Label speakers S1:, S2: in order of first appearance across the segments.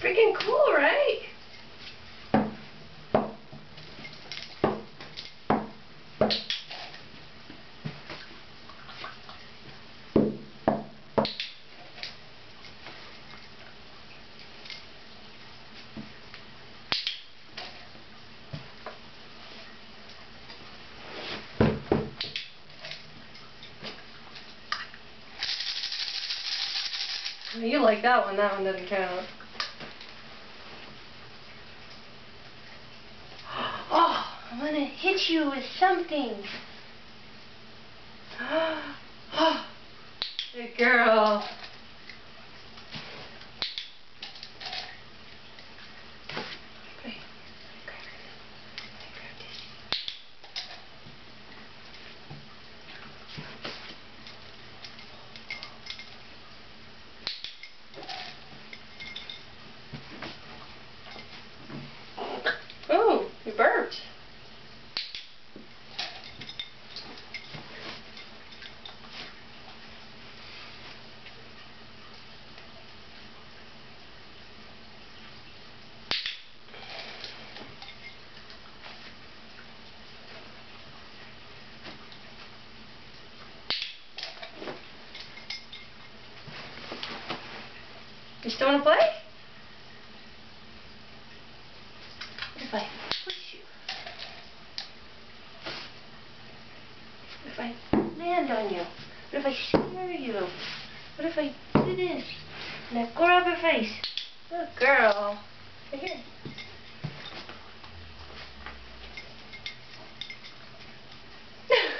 S1: Freaking cool, right? You like that one, that one doesn't count. Hit you with something. Good girl. You still want to play? If I push you? What if I land on you? What if I scare you? What if I do this? And I grab your face? Good girl. Right here.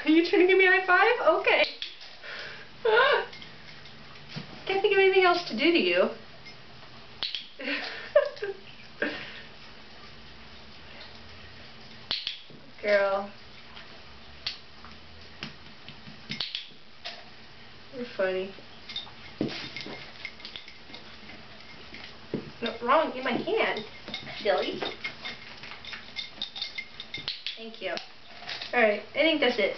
S1: Are you trying to give me a high five? Okay. Can't think of anything else to do to you. Girl. You're funny. No, wrong in my hand. Silly. Thank you. Alright, I think that's it.